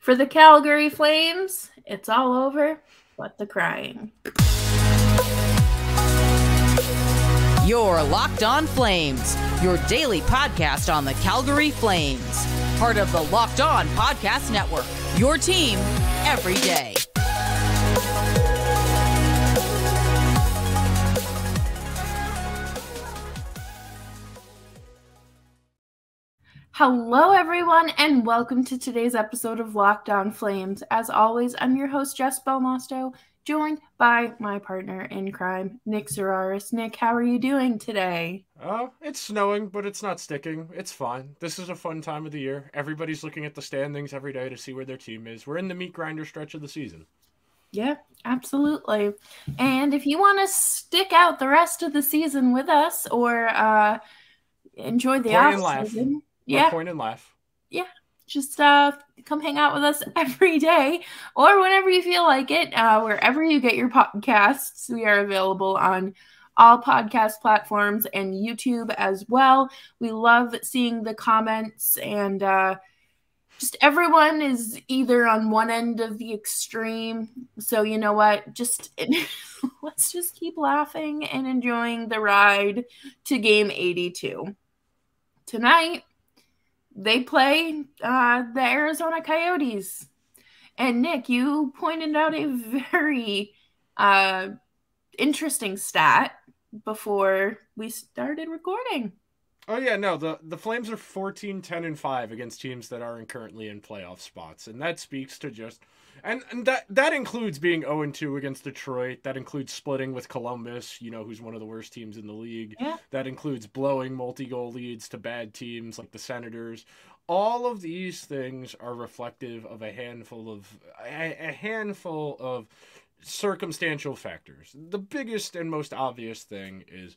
For the Calgary Flames, it's all over but the crying. Your Locked On Flames, your daily podcast on the Calgary Flames. Part of the Locked On Podcast Network, your team every day. Hello, everyone, and welcome to today's episode of Locked On Flames. As always, I'm your host, Jess Belmosto, joined by my partner in crime, Nick Zararis. Nick, how are you doing today? Uh, it's snowing, but it's not sticking. It's fine. This is a fun time of the year. Everybody's looking at the standings every day to see where their team is. We're in the meat grinder stretch of the season. Yeah, absolutely. And if you want to stick out the rest of the season with us or uh, enjoy the off season, yeah. point and laugh. Yeah. Just uh, come hang out with us every day or whenever you feel like it. Uh, wherever you get your podcasts, we are available on all podcast platforms and YouTube as well. We love seeing the comments and uh, just everyone is either on one end of the extreme. So, you know what? Just let's just keep laughing and enjoying the ride to game 82. Tonight, they play uh, the Arizona Coyotes. And Nick, you pointed out a very uh, interesting stat before we started recording. Oh yeah, no, the the Flames are 14 10 and 5 against teams that aren't currently in playoff spots and that speaks to just and, and that that includes being 0 2 against Detroit. That includes splitting with Columbus, you know, who's one of the worst teams in the league. Yeah. That includes blowing multi-goal leads to bad teams like the Senators. All of these things are reflective of a handful of a, a handful of circumstantial factors. The biggest and most obvious thing is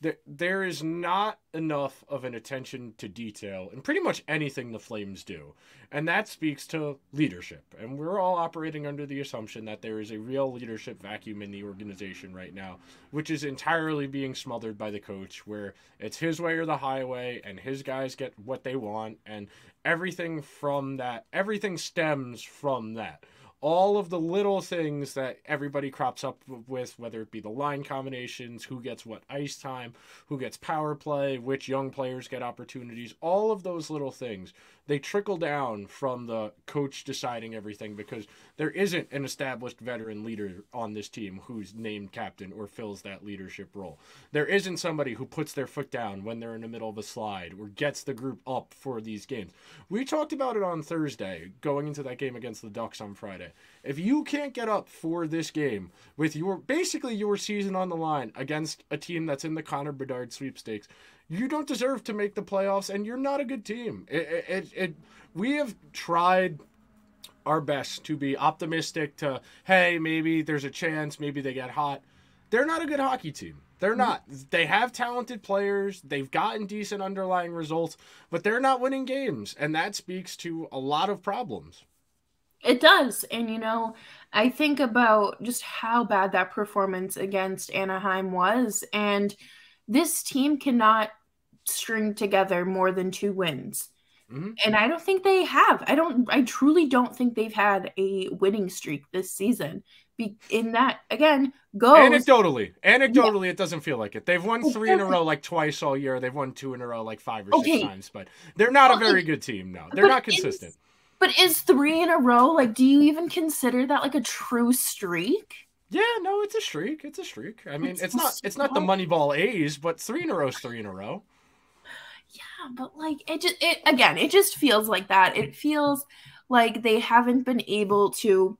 there, there is not enough of an attention to detail in pretty much anything the Flames do. And that speaks to leadership. And we're all operating under the assumption that there is a real leadership vacuum in the organization right now, which is entirely being smothered by the coach, where it's his way or the highway, and his guys get what they want. And everything from that, everything stems from that all of the little things that everybody crops up with, whether it be the line combinations, who gets what ice time, who gets power play, which young players get opportunities, all of those little things, they trickle down from the coach deciding everything because there isn't an established veteran leader on this team who's named captain or fills that leadership role. There isn't somebody who puts their foot down when they're in the middle of a slide or gets the group up for these games. We talked about it on Thursday going into that game against the Ducks on Friday if you can't get up for this game with your basically your season on the line against a team that's in the Connor Bedard sweepstakes, you don't deserve to make the playoffs, and you're not a good team. It, it, it we have tried our best to be optimistic. To hey, maybe there's a chance, maybe they get hot. They're not a good hockey team. They're mm-hmm. not. They have talented players. They've gotten decent underlying results, but they're not winning games. And that speaks to a lot of problems. It does. And, you know, I think about just how bad that performance against Anaheim was. And this team cannot string together more than two wins. Mm-hmm. And I don't think they have. I don't, I truly don't think they've had a winning streak this season. Be, in that, again, goes. Anecdotally, anecdotally, yeah. it doesn't feel like it. They've won three in a row like twice all year. They've won two in a row like five or okay. six times, but they're not a very good team, no. They're not consistent. But is three in a row like? Do you even consider that like a true streak? Yeah, no, it's a streak. It's a streak. I mean, it's, it's not it's not the Moneyball A's, but three in a row is three in a row. Yeah, but like it just it again, it just feels like that. It feels like they haven't been able to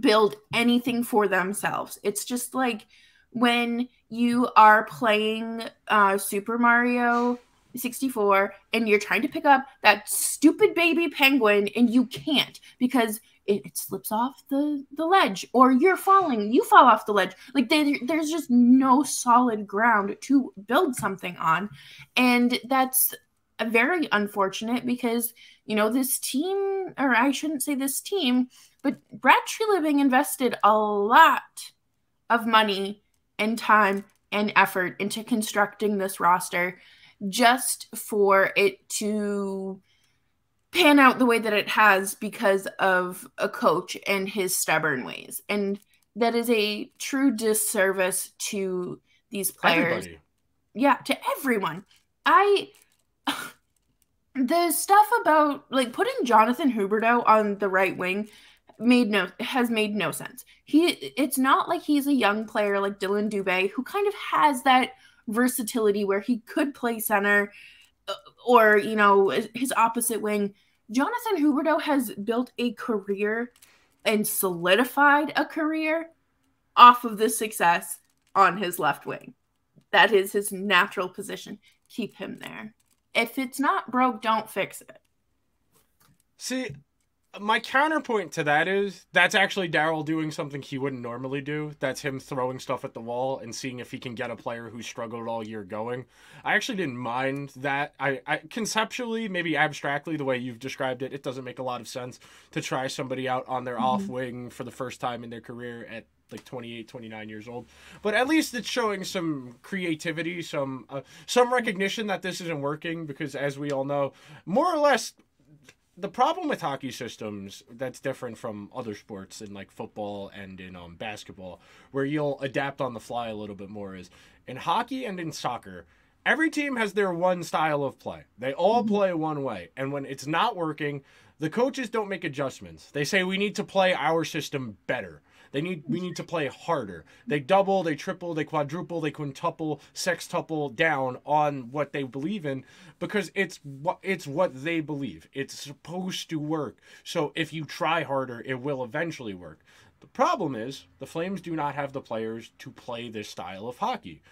build anything for themselves. It's just like when you are playing uh Super Mario 64 and you're trying to pick up that stupid baby penguin and you can't because it, it, slips off the the ledge or you're falling you fall off the ledge. Like they, there's just no solid ground to build something on. And that's very unfortunate because you know this team or i shouldn't say this team but brad treliving invested a lot of money and time and effort into constructing this roster just for it to pan out the way that it has because of a coach and his stubborn ways. And that is a true disservice to these players. Everybody. Yeah, to everyone. I the stuff about like putting Jonathan Huberdeau on the right wing made no has made no sense. He it's not like he's a young player like Dillon Dubé who kind of has that versatility where he could play center uh, or you know his opposite wing. Jonathan Huberdeau has built a career and solidified a career off of the success on his left wing. That is his natural position. Keep him there. If it's not broke, don't fix it. See, my counterpoint to that is that's actually Darryl doing something he wouldn't normally do. That's him throwing stuff at the wall and seeing if he can get a player who struggled all year going. I actually didn't mind that. I, I conceptually, maybe abstractly, the way you've described it, it doesn't make a lot of sense to try somebody out on their mm-hmm. off wing for the first time in their career at like 28 29 years old but at least it's showing some creativity some uh, some recognition that this isn't working because as we all know more or less the problem with hockey systems that's different from other sports in like football and in um, basketball where you'll adapt on the fly a little bit more is in hockey and in soccer every team has their one style of play. They all mm-hmm. play one way. And when it's not working the coaches don't make adjustments. They say we need to play our system better they need we need to play harder. They double, they triple, they quadruple, they quintuple, sextuple down on what they believe in because it's what it's what they believe. It's supposed to work. So if you try harder, it will eventually work. The problem is the Flames do not have the players to play this style of hockey.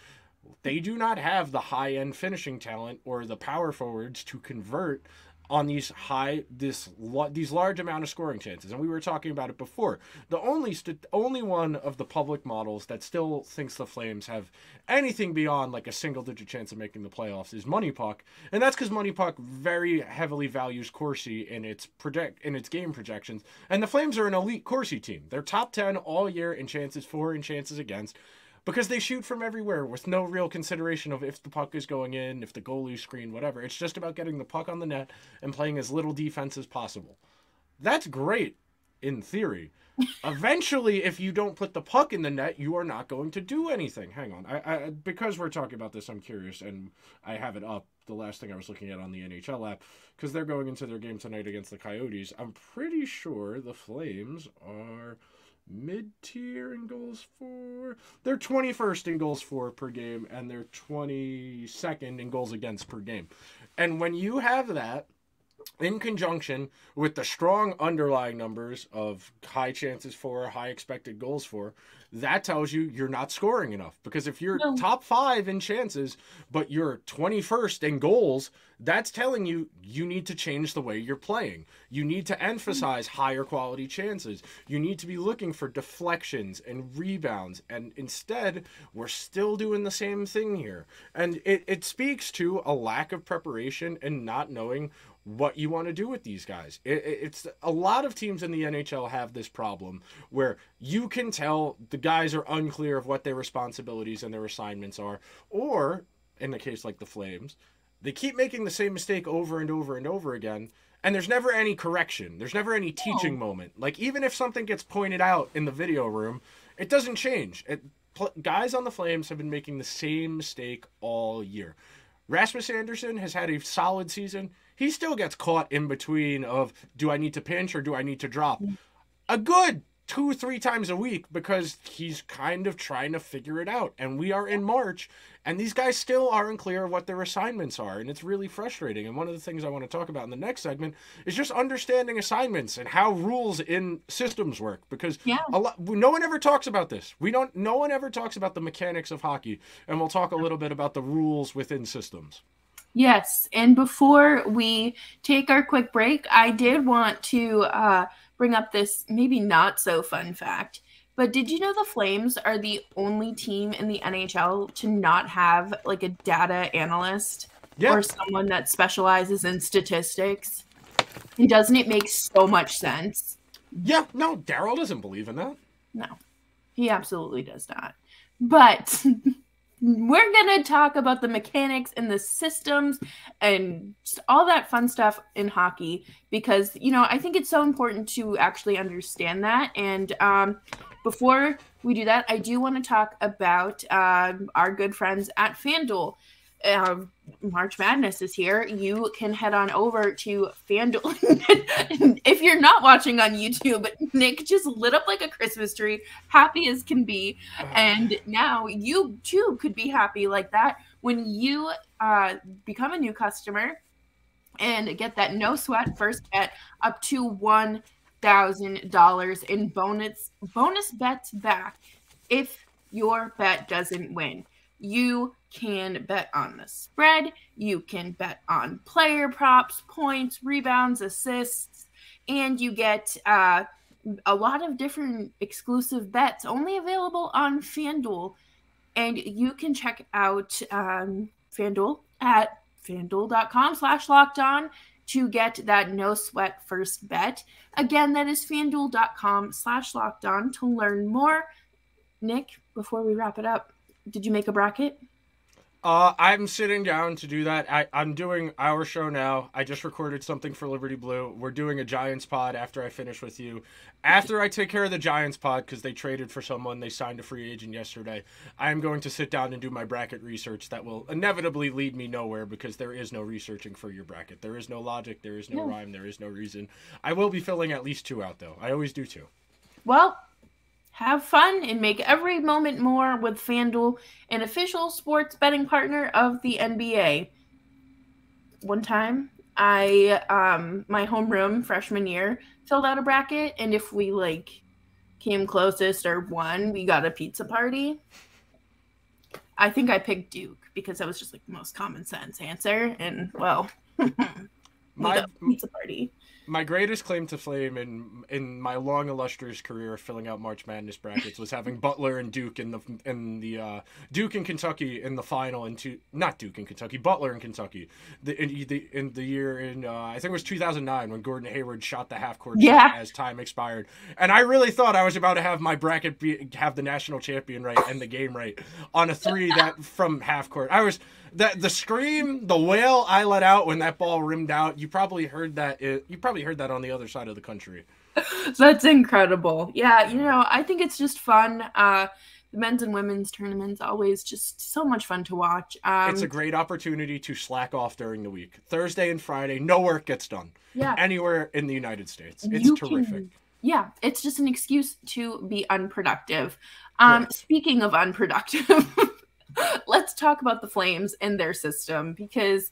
They do not have the high end finishing talent or the power forwards to convert on these high this these large amount of scoring chances and we were talking about it before. The only st- only one of the public models that still thinks the flames have anything beyond like a single digit chance of making the playoffs is MoneyPuck and that's because MoneyPuck very heavily values corsi in its project in its game projections and the flames are an elite corsi team. They're top 10 all year in chances for and chances against because they shoot from everywhere with no real consideration of if the puck is going in, if the goalie screen, whatever. It's just about getting the puck on the net and playing as little defense as possible. That's great in theory. Eventually, if you don't put the puck in the net, you are not going to do anything. Hang on, I, I because we're talking about this, I'm curious, and I have it up. The last thing I was looking at on the NHL app, because they're going into their game tonight against the Coyotes. I'm pretty sure the Flames are mid tier in goals for. They're 21st in goals for per game, and they're 22nd in goals against per game. And when you have that, in conjunction with the strong underlying numbers of high chances for, high expected goals for, that tells you you're not scoring enough. Because if you're no. top five in chances, but you're 21st in goals, that's telling you you need to change the way you're playing. You need to emphasize higher quality chances. You need to be looking for deflections and rebounds. And instead, we're still doing the same thing here. And it, it speaks to a lack of preparation and not knowing what you want to do with these guys. It, it's a lot of teams in the NHL have this problem where you can tell the guys are unclear of what their responsibilities and their assignments are, or in a case like the Flames, they keep making the same mistake over and over and over again. And there's never any correction. There's never any teaching no. moment. Like even if something gets pointed out in the video room, it doesn't change. It, guys on the Flames have been making the same mistake all year. Rasmus Andersson has had a solid season he still gets caught in between of do I need to pinch or do I need to drop? A good two three times a week because he's kind of trying to figure it out. And we are in march and these guys still aren't clear of what their assignments are. And it's really frustrating. And one of the things i want to talk about in the next segment is just understanding assignments and how rules in systems work. Because yeah. a lot no one ever talks about this. We don't no one ever talks about the mechanics of hockey. And we'll talk a little bit about the rules within systems. Yes. And before we take our quick break, I did want to uh, bring up this maybe not so fun fact. But did you know the Flames are the only team in the NHL to not have like a data analyst yeah. or someone that specializes in statistics? And doesn't it make so much sense? Yeah, no, Darryl doesn't believe in that. No, he absolutely does not. But we're going to talk about the mechanics and the systems and all that fun stuff in hockey because, you know, I think it's so important to actually understand that. And um, before we do that, I do want to talk about uh, our good friends at FanDuel uh, March Madness is here, you can head on over to FanDuel. if you're not watching on YouTube, Nick just lit up like a Christmas tree, happy as can be. And now you too could be happy like that when you uh, become a new customer and get that no sweat first bet up to one thousand dollars in bonus bonus bets back if your bet doesn't win. You can bet on the spread. You can bet on player props, points, rebounds, assists, and you get uh, a lot of different exclusive bets only available on FanDuel. And you can check out um, FanDuel at fanduel.com slash locked on to get that no sweat first bet. Again, that is fanduel.com slash locked on to learn more. Nick, before we wrap it up, did you make a bracket? Uh, I'm sitting down to do that. I, I'm doing our show now. I just recorded something for Liberty Blue. We're doing a Giants pod after I finish with you. After I take care of the Giants pod, because they traded for someone, they signed a free agent yesterday, I'm going to sit down and do my bracket research that will inevitably lead me nowhere because there is no researching for your bracket. There is no logic, there is no rhyme, there is no reason. I will be filling at least two out, though. I always do two. Well, have fun and make every moment more with FanDuel, an official sports betting partner of the NBA. One time, I um my homeroom freshman year filled out a bracket, and if we like came closest or won, we got a pizza party. I think I picked Duke because that was just like the most common sense answer, and well, my pizza party. my greatest claim to fame in in my long illustrious career of filling out March Madness brackets was having Butler and Duke in the in the uh, Duke and Kentucky in the final and two not Duke and Kentucky Butler and Kentucky. The in the, in the year in uh, I think it was 2009 when Gordon Hayward shot the half court yeah. shot as time expired. And I really thought I was about to have my bracket be, have the national champion right and the game right on a three that from half court. I was the the scream, the wail I let out when that ball rimmed out. You probably heard that. It, you probably heard that on the other side of the country. That's incredible. Yeah, you know, I think it's just fun. Uh, the men's and women's tournaments always just so much fun to watch. Um, it's a great opportunity to slack off during the week. Thursday and Friday, no work gets done. Yeah, anywhere in the United States, it's you terrific. Can, yeah, it's just an excuse to be unproductive. Um, speaking of unproductive. let's talk about the Flames and their system because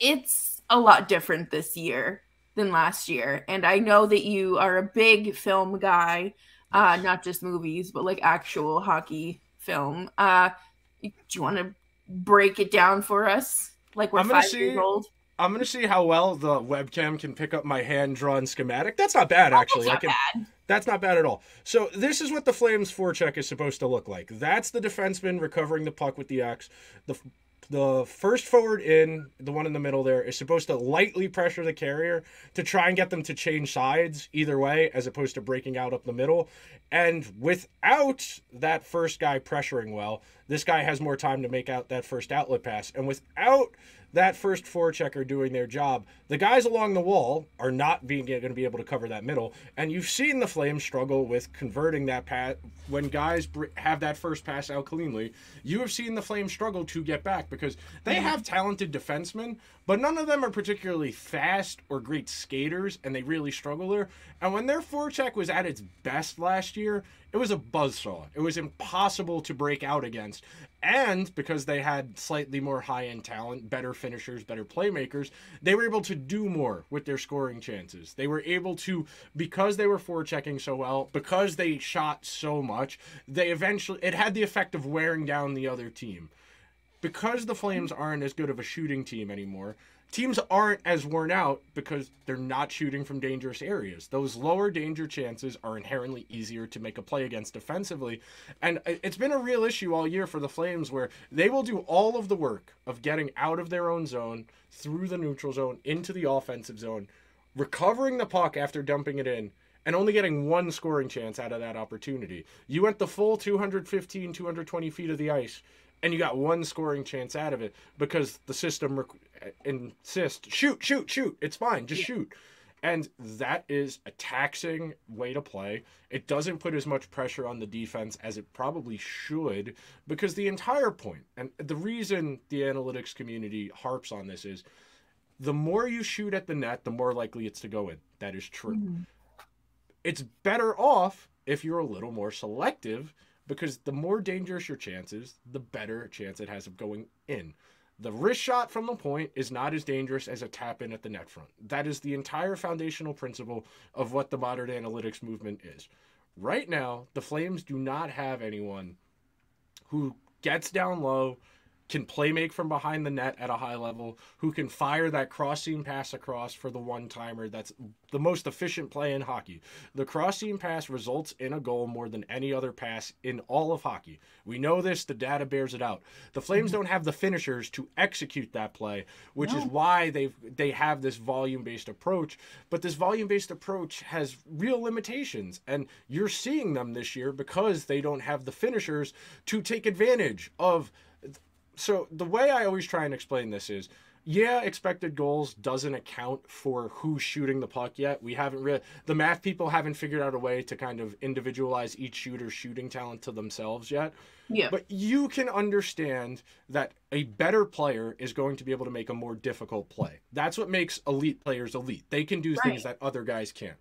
it's a lot different this year than last year. And I know that you are a big film guy, uh, not just movies, but like actual hockey film. Uh, do you want to break it down for us? Like we're five see, years old. I'm gonna see how well the webcam can pick up my hand drawn schematic. That's not bad, actually. Oh, that's not I can. Bad. That's not bad at all. So this is what the Flames forecheck is supposed to look like. That's the defenseman recovering the puck with the X. The the first forward in, the one in the middle there, is supposed to lightly pressure the carrier to try and get them to change sides either way, as opposed to breaking out up the middle. And without that first guy pressuring well, this guy has more time to make out that first outlet pass. And without that first forechecker doing their job. The guys along the wall are not being going to be able to cover that middle, and you've seen the Flames struggle with converting that pass when guys have that first pass out cleanly. You have seen the Flames struggle to get back because they mm-hmm. have talented defensemen, but none of them are particularly fast or great skaters, and they really struggle there. And when their forecheck was at its best last year, it was a buzzsaw. It was impossible to break out against. And because they had slightly more high end talent, better finishers, better playmakers, they were able to do more with their scoring chances. They were able to, because they were forechecking so well, because they shot so much, they eventually, it had the effect of wearing down the other team. Because the Flames aren't as good of a shooting team anymore, teams aren't as worn out because they're not shooting from dangerous areas. Those lower danger chances are inherently easier to make a play against defensively. And it's been a real issue all year for the Flames where they will do all of the work of getting out of their own zone, through the neutral zone, into the offensive zone, recovering the puck after dumping it in. And only getting one scoring chance out of that opportunity. You went the full 215, 220 feet of the ice and you got one scoring chance out of it because the system rec- insists shoot, shoot, shoot. It's fine, just shoot. And that is a taxing way to play. It doesn't put as much pressure on the defense as it probably should because the entire point, and the reason the analytics community harps on this is the more you shoot at the net, the more likely it's to go in. That is true. Mm-hmm. It's better off if you're a little more selective because the more dangerous your chances, the better chance it has of going in. The wrist shot from the point is not as dangerous as a tap in at the net front. That is the entire foundational principle of what the modern analytics movement is. Right now, the Flames do not have anyone who gets down low, can play make from behind the net at a high level, who can fire that cross seam pass across for the one timer. That's the most efficient play in hockey. The cross seam pass results in a goal more than any other pass in all of hockey. We know this, the data bears it out. The Flames mm-hmm. don't have the finishers to execute that play, which no. is why they they have this volume based approach. But this volume based approach has real limitations, and you're seeing them this year because they don't have the finishers to take advantage of so the way I always try and explain this is yeah, expected goals doesn't account for who's shooting the puck yet. We haven't really, the math people haven't figured out a way to kind of individualize each shooter's shooting talent to themselves yet. Yeah. But you can understand that a better player is going to be able to make a more difficult play. That's what makes elite players elite. They can do right. things that other guys can't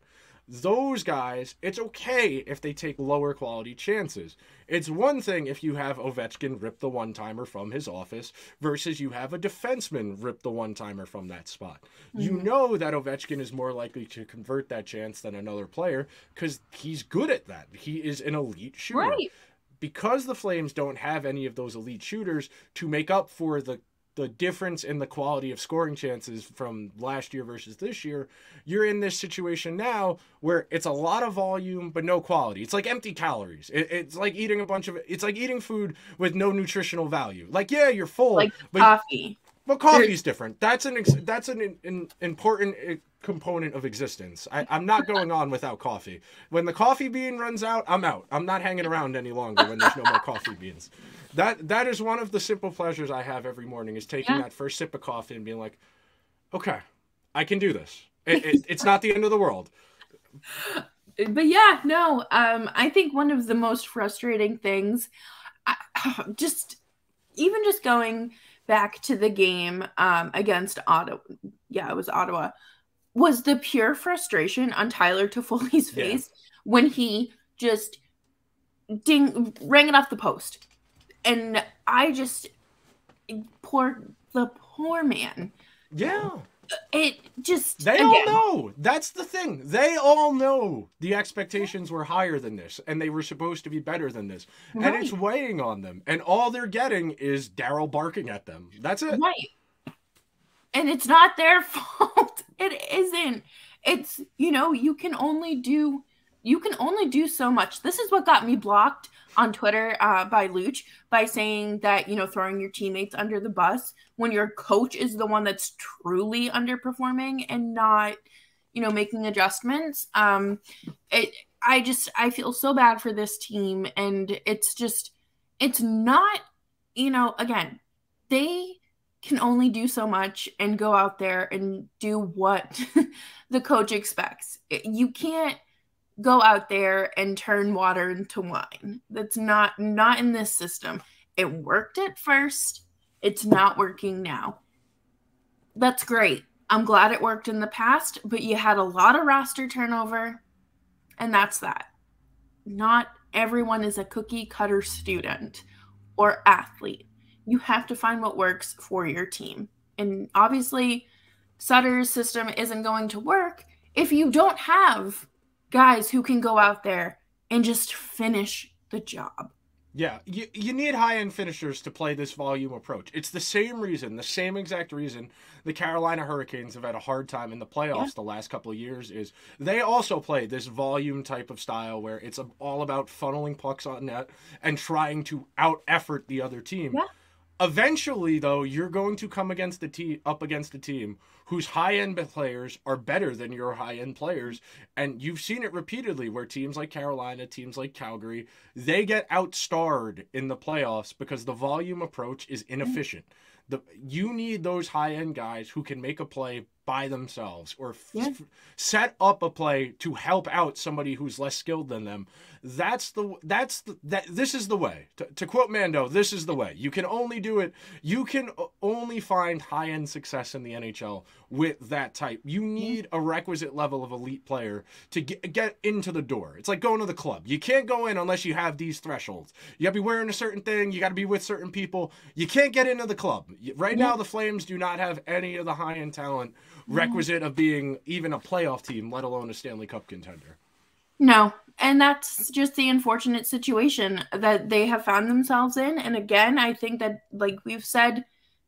those guys, it's okay if they take lower quality chances. It's one thing if you have Ovechkin rip the one timer from his office versus you have a defenseman rip the one timer from that spot. Mm-hmm. You know that Ovechkin is more likely to convert that chance than another player because he's good at that. He is an elite shooter. Right. Because the Flames don't have any of those elite shooters to make up for the the difference in the quality of scoring chances from last year versus this year, you're in this situation now where it's a lot of volume but no quality. It's like empty calories. It, it's like eating a bunch of. It's like eating food with no nutritional value. Like yeah, you're full. Like but, coffee. But coffee's different. That's an that's an, an important eh, component of existence. I, I'm not going on without coffee. When the coffee bean runs out, I'm out. I'm not hanging around any longer when there's no more coffee beans that that is one of the simple pleasures I have every morning is taking yeah. that first sip of coffee and being like, okay, I can do this. It, it, it's not the end of the world. But yeah, no, um, I think one of the most frustrating things, I, just even just going back to the game um, against Ottawa, yeah, it was Ottawa, was the pure frustration on Tyler Toffoli's face yeah. when he just ding rang it off the post and I just poor the poor man. Yeah. It just They again, all know. That's the thing. They all know the expectations were higher than this and they were supposed to be better than this. Right. And it's weighing on them. And all they're getting is Darryl barking at them. That's it. Right. And it's not their fault. It isn't. It's, you know, you can only do you can only do so much. This is what got me blocked on Twitter uh, by Luch by saying that you know throwing your teammates under the bus when your coach is the one that's truly underperforming and not you know making adjustments. Um, it I just I feel so bad for this team and it's just it's not you know again they can only do so much and go out there and do what the coach expects. You can't go out there and turn water into wine. That's not not in this system. It worked at first. It's not working now. That's great. I'm glad it worked in the past, but you had a lot of roster turnover and that's that. Not everyone is a cookie cutter student or athlete. You have to find what works for your team. And obviously, Sutter's system isn't going to work if you don't have guys who can go out there and just finish the job. Yeah, you, you need high end finishers to play this volume approach. It's the same reason, the same exact reason the Carolina Hurricanes have had a hard time in the playoffs yeah. the last couple of years is they also play this volume type of style where it's all about funneling pucks on net and trying to out effort the other team. Yeah. Eventually, though, you're going to come against a team up against a team whose high end players are better than your high end players, and you've seen it repeatedly where teams like Carolina, teams like Calgary, they get outstarred in the playoffs because the volume approach is inefficient. The you need those high end guys who can make a play by themselves or Yeah. set up a play to help out somebody who's less skilled than them. That's the that's the that this is the way. To, to quote Mando, this is the way. You can only do it. You can only find high end success in the NHL with that type. You need a requisite level of elite player to get, get into the door. It's like going to the club. You can't go in unless you have these thresholds. You got to be wearing a certain thing. You got to be with certain people. You can't get into the club. Right now, the Flames do not have any of the high end talent Mm. requisite of being even a playoff team, let alone a Stanley Cup contender. No. And that's just the unfortunate situation that they have found themselves in. And again, I think that, like we've said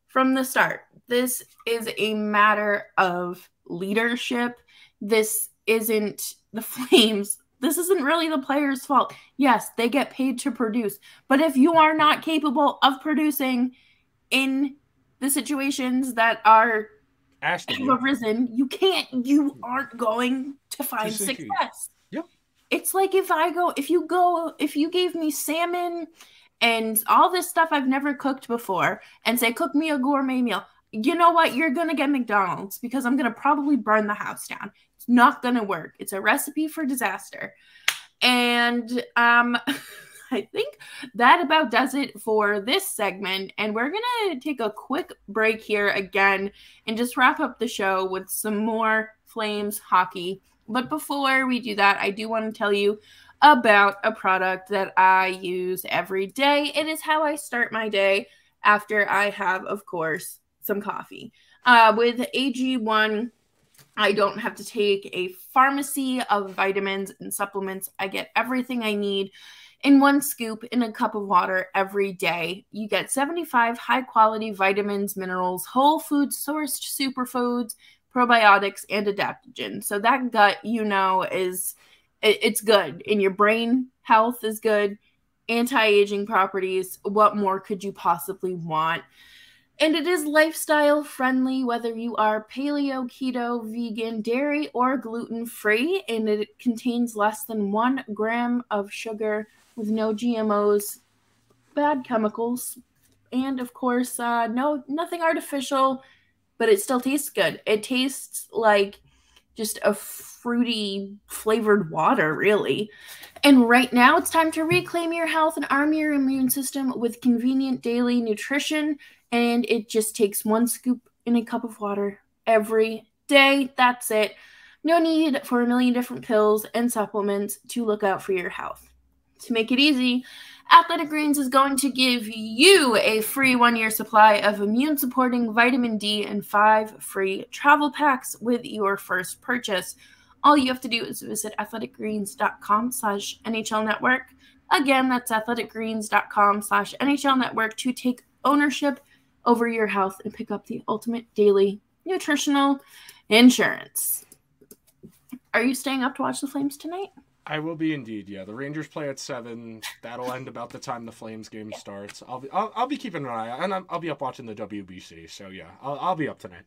from the start, this is a matter of leadership. This isn't the Flames. This isn't really the players' fault. Yes, they get paid to produce. But if you are not capable of producing in the situations that are Ashton, have arisen, you can't, you aren't going to find succeed. success. Yep. It's like if I go, if you go, if you gave me salmon and all this stuff I've never cooked before and say, cook me a gourmet meal, you know what? You're going to get McDonald's because I'm going to probably burn the house down. It's not going to work. It's a recipe for disaster. And um, I think that about does it for this segment. And we're going to take a quick break here again and just wrap up the show with some more Flames hockey. But before we do that, I do want to tell you about a product that I use every day. It is how I start my day after I have, of course, some coffee. Uh, with AG1, I don't have to take a pharmacy of vitamins and supplements. I get everything I need in one scoop in a cup of water every day. You get 75 high quality vitamins, minerals, whole food sourced superfoods, probiotics, and adaptogens. So that gut, you know, is it, it's good. And your brain health is good. Anti-aging properties. What more could you possibly want? And it is lifestyle friendly, whether you are paleo, keto, vegan, dairy, or gluten free. And it contains less than one gram of sugar with no GMOs, bad chemicals, and of course, uh, no nothing artificial, but it still tastes good. It tastes like just a fruity flavored water, really. And right now, it's time to reclaim your health and arm your immune system with convenient daily nutrition. And it just takes one scoop in a cup of water every day. That's it. No need for a million different pills and supplements to look out for your health. To make it easy, Athletic Greens is going to give you a free one year supply of immune supporting vitamin D and five free travel packs with your first purchase. All you have to do is visit athleticgreens.com slash NHL network. Again, that's athleticgreens.com slash NHL network to take ownership over your health and pick up the ultimate daily nutritional insurance. Are you staying up to watch the Flames tonight? I will be indeed. Yeah, the Rangers play at seven. That'll end about the time the Flames game starts. I'll be I'll, I'll be keeping an eye, and I'm, I'll be up watching the WBC. So yeah, I'll, I'll be up tonight.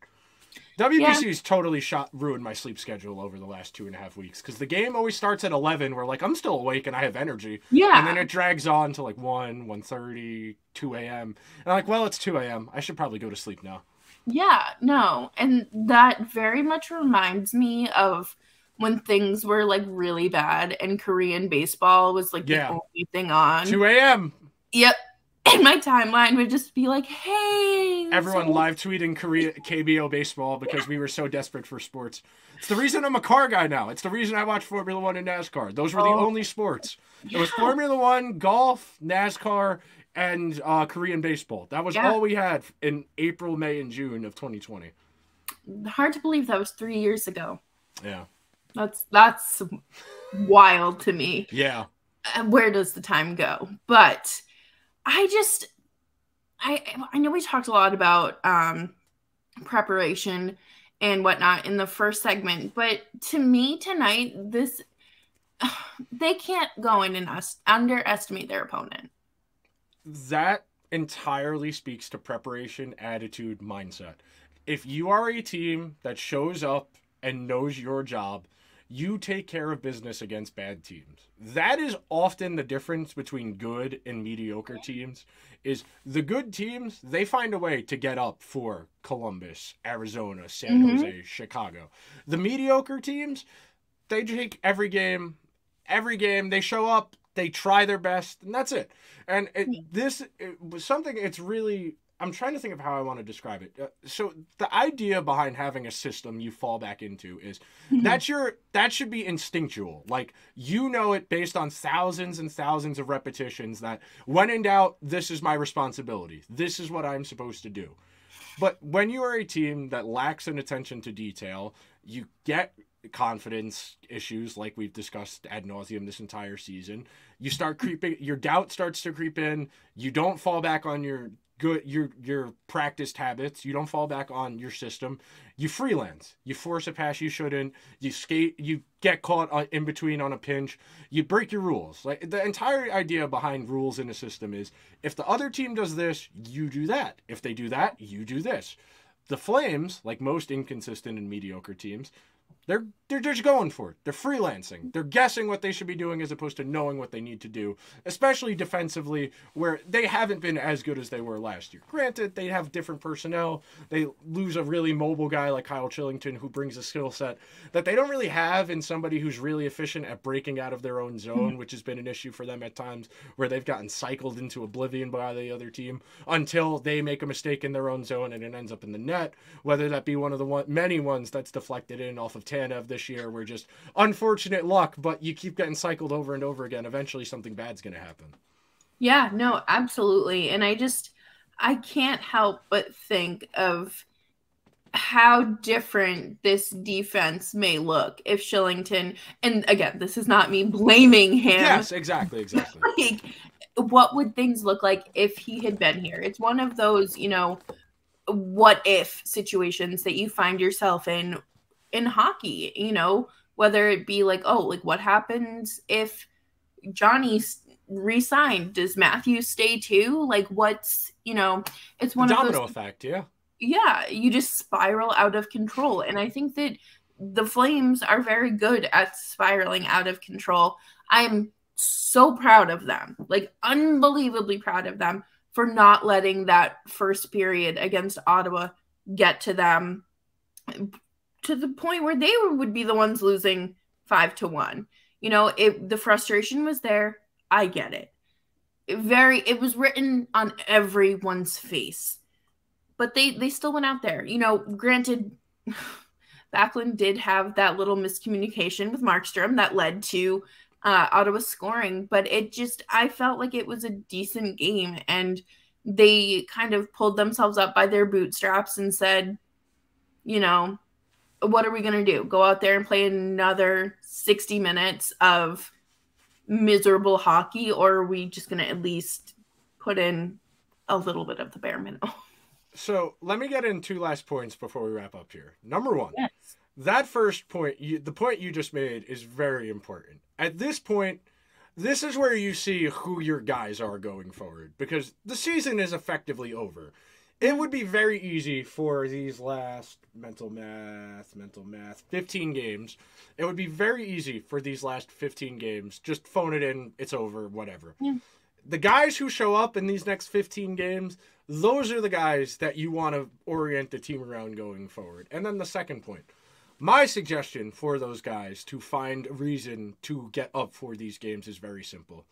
WBC's totally shot ruined my sleep schedule over the last two and a half weeks because the game always starts at eleven. Where like I'm still awake and I have energy, Yeah. and then it drags on to like 1, 1.30, 2 a.m. And I'm like, well, it's two a.m. I should probably go to sleep now. Yeah, no. And that very much reminds me of when things were like really bad and Korean baseball was like Yeah. the only thing on. Two a.m. Yep. And my timeline would just be like, hey. Everyone so- live tweeting Korea KBO baseball because we were so desperate for sports. It's the reason I'm a car guy now. It's the reason I watch Formula One and NASCAR. Those were the Oh. only sports. It was Formula One, golf, NASCAR, and uh, Korean baseball. That was Yeah. all we had in April, May, and June of 2020. Hard to believe that was three years ago. Yeah. That's that's wild to me. Yeah. Where does the time go? But I just I I know we talked a lot about um preparation and whatnot in the first segment, but to me tonight, this they can't go in and us underestimate their opponent. That entirely speaks to preparation, attitude, mindset. If you are a team that shows up and knows your job, you take care of business against bad teams. That is often the difference between good and mediocre teams is the good teams, they find a way to get up for Columbus, Arizona, San Mhm. Jose, Chicago. The mediocre teams, they take every game, every game, they show up, they try their best, and that's it. And it, this it was something it's really I'm trying to think of how I want to describe it. Uh, so the idea behind having a system you fall back into is that's your that should be instinctual. Like you know it based on thousands and thousands of repetitions that when in doubt, this is my responsibility. This is what I'm supposed to do. But when you are a team that lacks an attention to detail, you get confidence issues like we've discussed ad nauseum this entire season. You start creeping your doubt starts to creep in. You don't fall back on your good your your practiced habits. You don't fall back on your system. You freelance. You force a pass you shouldn't. You skate. You get caught uh, in between on a pinch. You break your rules. Like the entire idea behind rules in a system is if the other team does this, you do that. If they do that, you do this. The Flames, like most inconsistent and mediocre teams, they're they're just going for it. They're freelancing. They're guessing what they should be doing as opposed to knowing what they need to do, especially defensively, where they haven't been as good as they were last year. Granted, they have different personnel. They lose a really mobile guy like Kyle Chillington who brings a skill set that they don't really have in somebody who's really efficient at breaking out of their own zone, which has been an issue for them at times where they've gotten cycled into oblivion by the other team until they make a mistake in their own zone and it ends up in the net, whether that be one of the one, many ones that's deflected in off of Tanev this year where just unfortunate luck, but you keep getting cycled over and over again. Eventually something bad's going to happen. Yeah, no, absolutely. And I just I can't help but think of how different this defense may look if Kylington and again, this is not me blaming him. Yes, exactly, exactly. Like what would things look like if he had been here? It's one of those, you know, what if situations that you find yourself in in hockey, you know, whether it be like, oh, like what happens if Johnny resigned? Does Matthew stay too? Like what's, you know, it's one of Domino those effect, yeah. yeah, you just spiral out of control. And I think that the Flames are very good at spiraling out of control. I'm so proud of them, like unbelievably proud of them for not letting that first period against Ottawa get to them to the point where they would be the ones losing five to one. You know, it the frustration was there. I get it. It very it was written on everyone's face but they they still went out there. You know, granted, Backlund did have that little miscommunication with Markstrom that led to uh, Ottawa scoring, but it just I felt like it was a decent game, and they kind of pulled themselves up by their bootstraps and said, you know, what are we gonna do? Go out there and play another sixty minutes of miserable hockey, or are we just gonna at least put in a little bit of the bare minimum? So let me get in two last points before we wrap up here. Number one, Yes. that first point, you, the point you just made is very important. At this point, this is where you see who your guys are going forward because the season is effectively over. It would be very easy for these last mental math, mental math, 15 games. It would be very easy for these last 15 games. Just phone it in, it's over, whatever. Yeah. The guys who show up in these next 15 games, those are the guys that you want to orient the team around going forward. And then the second point my suggestion for those guys to find a reason to get up for these games is very simple.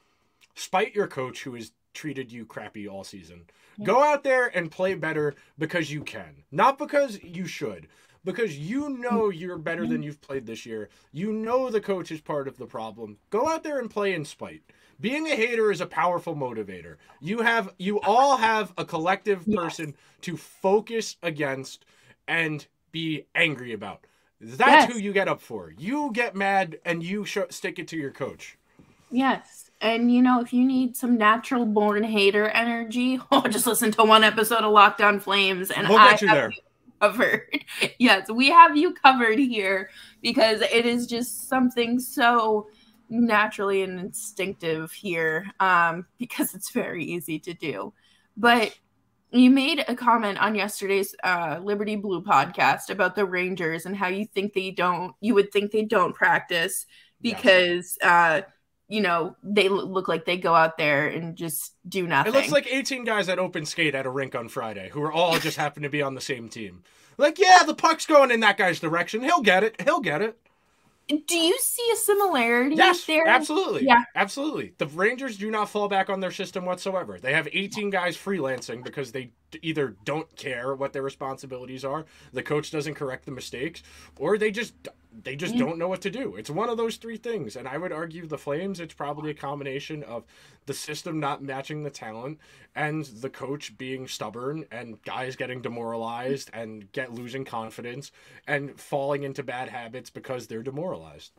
Spite your coach who has treated you crappy all season. Go out there and play better because you can, not because you should. Because you know mm-hmm. you're better than you've played this year. You know the coach is part of the problem. Go out there and play in spite. Being a hater is a powerful motivator. You have you all have a collective person to focus against and be angry about. That's Yes. who you get up for. You get mad and you sh- stick it to your coach. Yes. And you know, if you need some natural born hater energy, oh, just listen to one episode of Locked On Flames and We'll I you have there. you covered. yes, we have you covered here because it is just something so naturally and instinctive here um, because it's very easy to do. but you made a comment on yesterday's uh, Liberty Blue podcast about the Rangers and how you think they don't, you would think they don't practice because, uh, you know, they look like they go out there and just do nothing. It looks like 18 guys that open skate at a rink on Friday who are all just happen to be on the same team. Like, yeah, the puck's going in that guy's direction. He'll get it. He'll get it. Do you see a similarity yes, there? Absolutely. Yeah. Absolutely. The Rangers do not fall back on their system whatsoever. They have 18 guys freelancing because they either don't care what their responsibilities are, the coach doesn't correct the mistakes, or they just they just mm. don't know what to do. It's one of those three things. And I would argue the Flames, it's probably a combination of the system not matching the talent and the coach being stubborn and guys getting demoralized and get losing confidence and falling into bad habits because they're demoralized.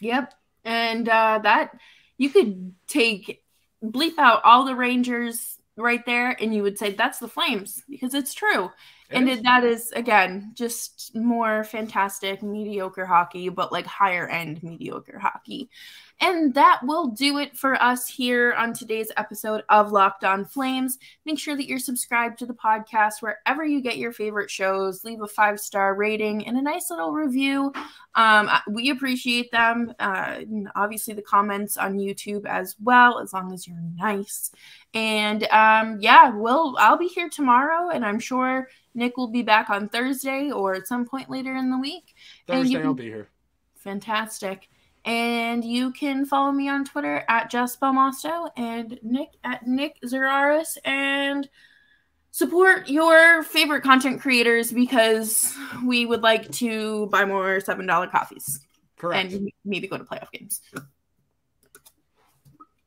Yep. And uh, that you could take bleep out all the Rangers right there and you would say that's the Flames because it's true and it, that is again just more fantastic mediocre hockey but like higher end mediocre hockey and that will do it for us here on today's episode of Locked On Flames. Make sure that you're subscribed to the podcast wherever you get your favorite shows. Leave a five star rating and a nice little review. Um, we appreciate them. Uh, obviously, the comments on YouTube as well, as long as you're nice. And um, yeah, we'll I'll be here tomorrow, and I'm sure Nick will be back on Thursday or at some point later in the week. Thursday, can, I'll be here. Fantastic. And you can follow me on Twitter at Jess Belmosto and Nick at Nick Zararis and support your favorite content creators because we would like to buy more $7 coffees. Correct. And maybe go to playoff games.